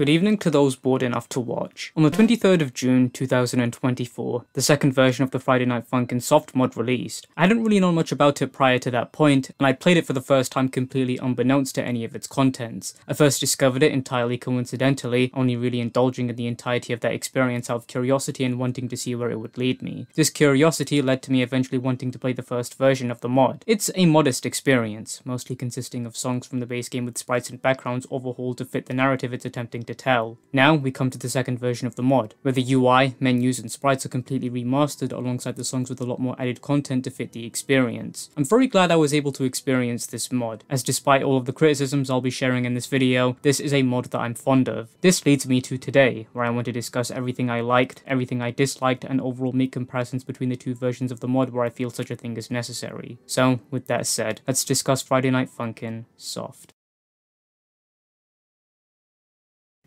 Good evening to those bored enough to watch. On the 23rd of June 2024, the second version of the Friday Night Funkin' soft mod released. I hadn't really known much about it prior to that point, and I played it for the first time completely unbeknownst to any of its contents. I first discovered it entirely coincidentally, only really indulging in the entirety of that experience out of curiosity and wanting to see where it would lead me. This curiosity led to me eventually wanting to play the first version of the mod. It's a modest experience, mostly consisting of songs from the base game with sprites and backgrounds overhauled to fit the narrative it's attempting to to tell. Now we come to the second version of the mod, where the UI, menus and sprites are completely remastered alongside the songs with a lot more added content to fit the experience. I'm very glad I was able to experience this mod, as despite all of the criticisms I'll be sharing in this video, this is a mod that I'm fond of. This leads me to today, where I want to discuss everything I liked, everything I disliked, and overall make comparisons between the two versions of the mod where I feel such a thing is necessary. So, with that said, let's discuss Friday Night Funkin' Soft.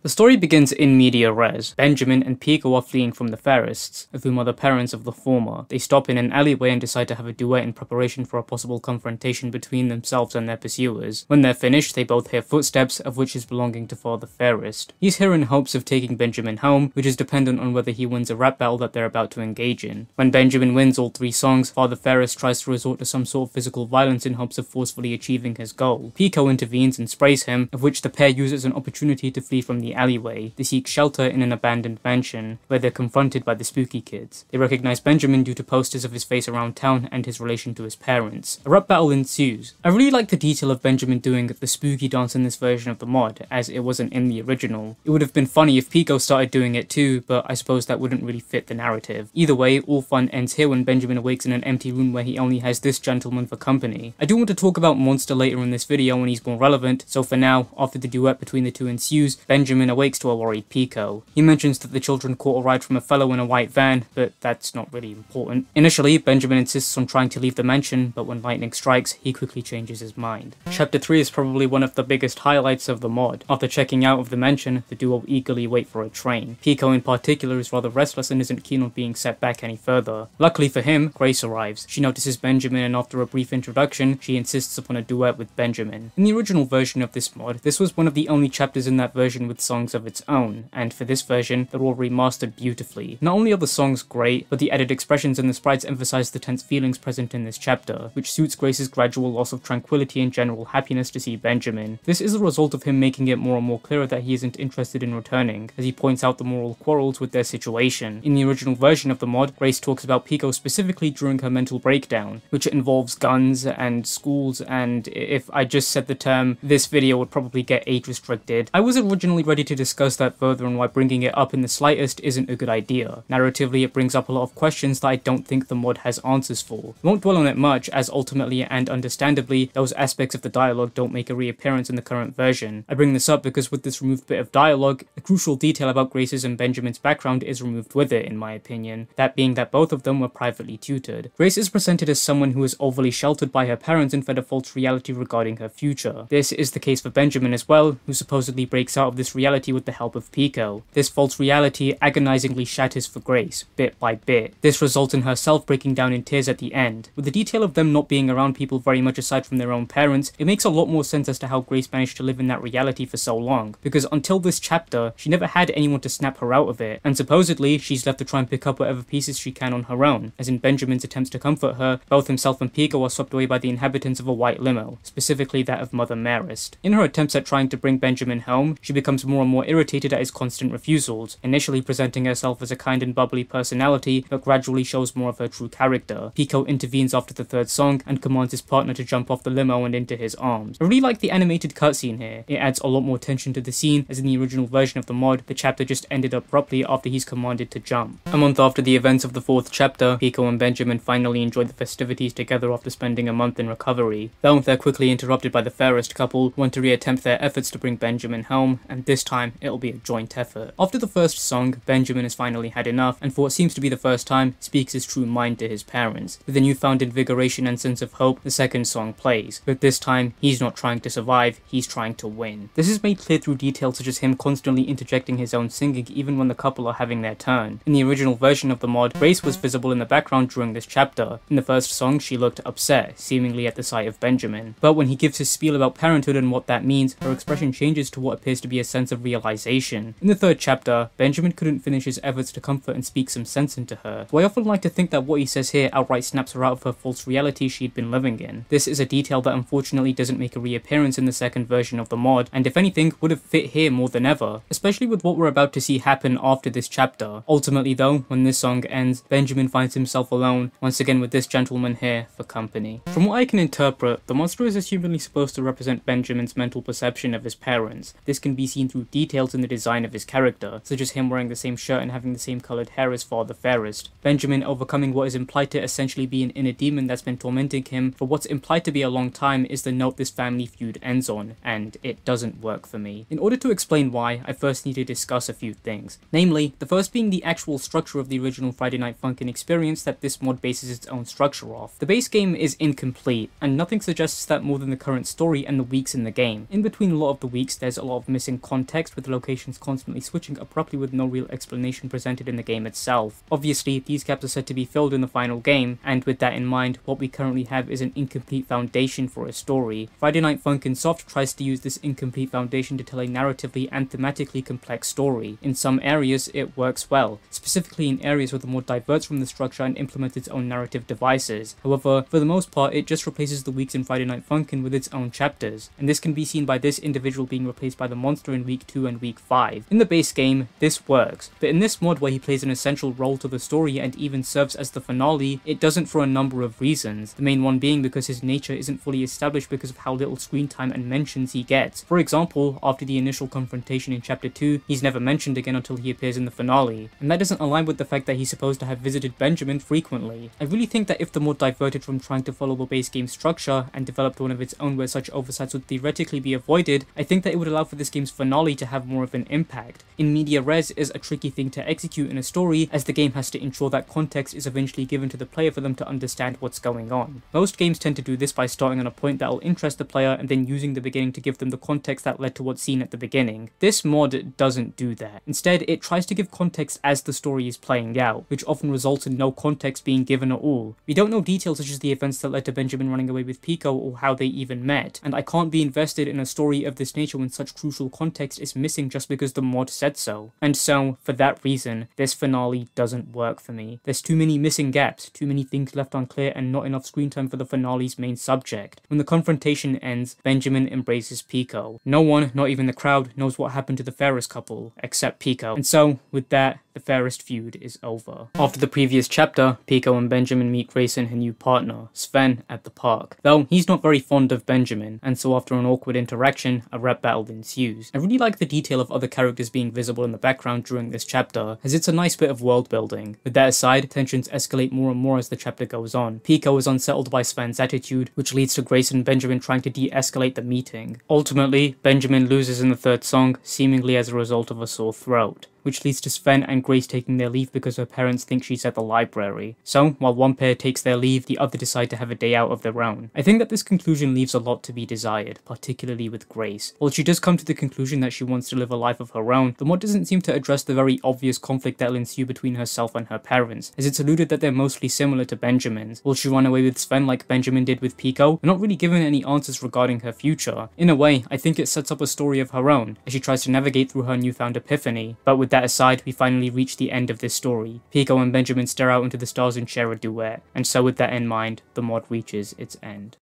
The story begins in media res. Benjamin and Pico are fleeing from the Fairests, of whom are the parents of the former. They stop in an alleyway and decide to have a duet in preparation for a possible confrontation between themselves and their pursuers. When they're finished, they both hear footsteps, of which is belonging to Father Fairest. He's here in hopes of taking Benjamin home, which is dependent on whether he wins a rap battle that they're about to engage in. When Benjamin wins all three songs, Father Fairest tries to resort to some sort of physical violence in hopes of forcefully achieving his goal. Pico intervenes and sprays him, of which the pair uses an opportunity to flee from the alleyway. They seek shelter in an abandoned mansion, where they're confronted by the spooky kids. They recognize Benjamin due to posters of his face around town and his relation to his parents. A rap battle ensues. I really like the detail of Benjamin doing the spooky dance in this version of the mod, as it wasn't in the original. It would have been funny if Pico started doing it too, but I suppose that wouldn't really fit the narrative. Either way, all fun ends here when Benjamin awakes in an empty room where he only has this gentleman for company. I do want to talk about Monster later in this video when he's more relevant, so for now, after the duet between the two ensues, Benjamin awakes to a worried Pico. He mentions that the children caught a ride from a fellow in a white van, but that's not really important. Initially, Benjamin insists on trying to leave the mansion, but when lightning strikes, he quickly changes his mind. Chapter 3 is probably one of the biggest highlights of the mod. After checking out of the mansion, the duo eagerly wait for a train. Pico in particular is rather restless and isn't keen on being set back any further. Luckily for him, Grace arrives. She notices Benjamin and after a brief introduction, she insists upon a duet with Benjamin. In the original version of this mod, this was one of the only chapters in that version with songs of its own, and for this version, they're all remastered beautifully. Not only are the songs great, but the added expressions and the sprites emphasize the tense feelings present in this chapter, which suits Grace's gradual loss of tranquility and general happiness to see Benjamin. This is a result of him making it more and more clear that he isn't interested in returning, as he points out the moral quarrels with their situation. In the original version of the mod, Grace talks about Pico specifically during her mental breakdown, which involves guns and schools, and if I just said the term, this video would probably get age restricted. I was originally ready to discuss that further and why bringing it up in the slightest isn't a good idea. Narratively, it brings up a lot of questions that I don't think the mod has answers for. We won't dwell on it much, as ultimately and understandably, those aspects of the dialogue don't make a reappearance in the current version. I bring this up because with this removed bit of dialogue, a crucial detail about Grace's and Benjamin's background is removed with it, in my opinion, that being that both of them were privately tutored. Grace is presented as someone who is overly sheltered by her parents and fed a false reality regarding her future. This is the case for Benjamin as well, who supposedly breaks out of this reality with the help of Pico. This false reality agonizingly shatters for Grace, bit by bit. This results in herself breaking down in tears at the end. With the detail of them not being around people very much aside from their own parents, it makes a lot more sense as to how Grace managed to live in that reality for so long, because until this chapter, she never had anyone to snap her out of it, and supposedly, she's left to try and pick up whatever pieces she can on her own, as in Benjamin's attempts to comfort her, both himself and Pico are swept away by the inhabitants of a white limo, specifically that of Mother Marist. In her attempts at trying to bring Benjamin home, she becomes more and more irritated at his constant refusals, initially presenting herself as a kind and bubbly personality, but gradually shows more of her true character. Pico intervenes after the third song and commands his partner to jump off the limo and into his arms. I really like the animated cutscene here. It adds a lot more tension to the scene, as in the original version of the mod, the chapter just ended abruptly after he's commanded to jump. A month after the events of the fourth chapter, Pico and Benjamin finally enjoy the festivities together after spending a month in recovery. Though they're quickly interrupted by the fairest couple, who want to reattempt their efforts to bring Benjamin home, and this time it'll be a joint effort. After the first song, Benjamin has finally had enough, and for what seems to be the first time, speaks his true mind to his parents. With a newfound invigoration and sense of hope, the second song plays, but this time, he's not trying to survive, he's trying to win. This is made clear through details such as him constantly interjecting his own singing even when the couple are having their turn. In the original version of the mod, Grace was visible in the background during this chapter. In the first song, she looked upset, seemingly at the sight of Benjamin. But when he gives his spiel about parenthood and what that means, her expression changes to what appears to be a sense realization. In the third chapter, Benjamin couldn't finish his efforts to comfort and speak some sense into her, so I often like to think that what he says here outright snaps her out of her false reality she'd been living in. This is a detail that unfortunately doesn't make a reappearance in the second version of the mod, and if anything, would have fit here more than ever, especially with what we're about to see happen after this chapter. Ultimately though, when this song ends, Benjamin finds himself alone, once again with this gentleman here for company. From what I can interpret, the monster is assumedly supposed to represent Benjamin's mental perception of his parents. This can be seen through details in the design of his character, such as him wearing the same shirt and having the same coloured hair as Father Fairest. Benjamin overcoming what is implied to essentially be an inner demon that's been tormenting him for what's implied to be a long time is the note this family feud ends on, and it doesn't work for me. In order to explain why, I first need to discuss a few things. Namely, the first being the actual structure of the original Friday Night Funkin' experience that this mod bases its own structure off. The base game is incomplete, and nothing suggests that more than the current story and the weeks in the game. In between a lot of the weeks, there's a lot of missing context with locations constantly switching abruptly with no real explanation presented in the game itself. Obviously, these gaps are said to be filled in the final game, and with that in mind, what we currently have is an incomplete foundation for a story. Friday Night Funkin' Soft tries to use this incomplete foundation to tell a narratively and thematically complex story. In some areas, it works well, specifically in areas where the mod diverts from the structure and implements its own narrative devices. However, for the most part, it just replaces the weeks in Friday Night Funkin' with its own chapters, and this can be seen by this individual being replaced by the monster in week 2 and week 5. In the base game, this works, but in this mod where he plays an essential role to the story and even serves as the finale, it doesn't for a number of reasons, the main one being because his nature isn't fully established because of how little screen time and mentions he gets. For example, after the initial confrontation in chapter 2, he's never mentioned again until he appears in the finale, and that doesn't align with the fact that he's supposed to have visited Benjamin frequently. I really think that if the mod diverted from trying to follow the base game structure and developed one of its own where such oversights would theoretically be avoided, I think that it would allow for this game's finale to have more of an impact. In media res is a tricky thing to execute in a story as the game has to ensure that context is eventually given to the player for them to understand what's going on. Most games tend to do this by starting on a point that will interest the player and then using the beginning to give them the context that led to what's seen at the beginning. This mod doesn't do that. Instead, it tries to give context as the story is playing out, which often results in no context being given at all. We don't know details such as the events that led to Benjamin running away with Pico or how they even met, and I can't be invested in a story of this nature when such crucial context is missing just because the mod said so. And so, for that reason, this finale doesn't work for me. There's too many missing gaps, too many things left unclear, and not enough screen time for the finale's main subject. When the confrontation ends, Benjamin embraces Pico. No one, not even the crowd, knows what happened to the Fairest couple, except Pico. And so, with that, the Fairest feud is over. After the previous chapter, Pico and Benjamin meet Grace and her new partner, Sven, at the park. Though, he's not very fond of Benjamin, and so after an awkward interaction, a rap battle ensues. I really like the detail of other characters being visible in the background during this chapter, as it's a nice bit of world building. With that aside, tensions escalate more and more as the chapter goes on. Pico is unsettled by Sven's attitude, which leads to Grace and Benjamin trying to de-escalate the meeting. Ultimately, Benjamin loses in the third song, seemingly as a result of a sore throat which leads to Sven and Grace taking their leave because her parents think she's at the library. So, while one pair takes their leave, the other decide to have a day out of their own. I think that this conclusion leaves a lot to be desired, particularly with Grace. While she does come to the conclusion that she wants to live a life of her own, the mod doesn't seem to address the very obvious conflict that'll ensue between herself and her parents, as it's alluded that they're mostly similar to Benjamin's. Will she run away with Sven like Benjamin did with Pico? We're not really given any answers regarding her future. In a way, I think it sets up a story of her own, as she tries to navigate through her newfound epiphany. But with that aside, we finally reach the end of this story. Pico and Benjamin stare out into the stars and share a duet, and so with that in mind, the mod reaches its end.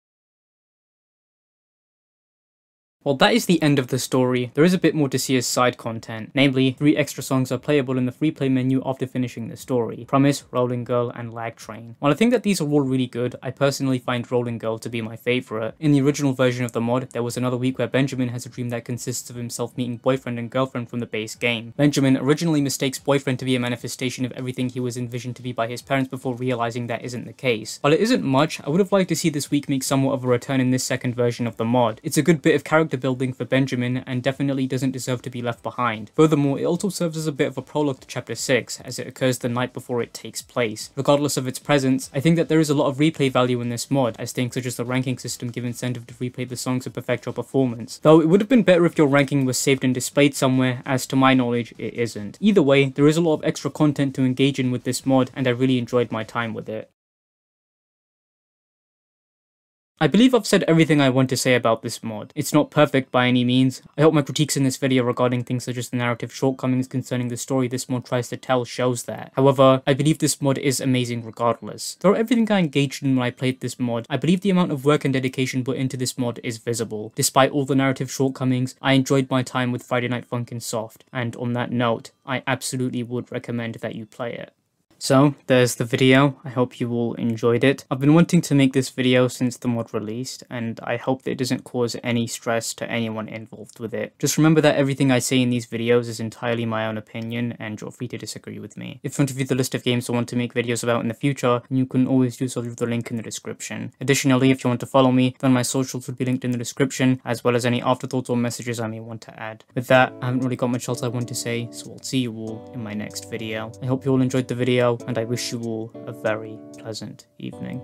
While that is the end of the story, there is a bit more to see as side content, namely, three extra songs are playable in the free play menu after finishing the story, Promise, Rolling Girl, and Lag Train. While I think that these are all really good, I personally find Rolling Girl to be my favourite. In the original version of the mod, there was another week where Benjamin has a dream that consists of himself meeting boyfriend and girlfriend from the base game. Benjamin originally mistakes boyfriend to be a manifestation of everything he was envisioned to be by his parents before realizing that isn't the case. While it isn't much, I would have liked to see this week make somewhat of a return in this second version of the mod. It's a good bit of character character building for Benjamin and definitely doesn't deserve to be left behind. Furthermore, it also serves as a bit of a prologue to chapter 6, as it occurs the night before it takes place. Regardless of its presence, I think that there is a lot of replay value in this mod, as things such as the ranking system give incentive to replay the songs to perfect your performance. Though it would have been better if your ranking was saved and displayed somewhere, as to my knowledge, it isn't. Either way, there is a lot of extra content to engage in with this mod, and I really enjoyed my time with it. I believe I've said everything I want to say about this mod. It's not perfect by any means. I hope my critiques in this video regarding things such as the narrative shortcomings concerning the story this mod tries to tell shows that. However, I believe this mod is amazing regardless. Through everything I engaged in when I played this mod, I believe the amount of work and dedication put into this mod is visible. Despite all the narrative shortcomings, I enjoyed my time with Friday Night Funkin' Soft, and on that note, I absolutely would recommend that you play it. So, there's the video. I hope you all enjoyed it. I've been wanting to make this video since the mod released, and I hope that it doesn't cause any stress to anyone involved with it. Just remember that everything I say in these videos is entirely my own opinion, and you're free to disagree with me. If you want to view the list of games I want to make videos about in the future, you can always do so through the link in the description. Additionally, if you want to follow me, then my socials would be linked in the description, as well as any afterthoughts or messages I may want to add. With that, I haven't really got much else I want to say, so I'll see you all in my next video. I hope you all enjoyed the video, and I wish you all a very pleasant evening.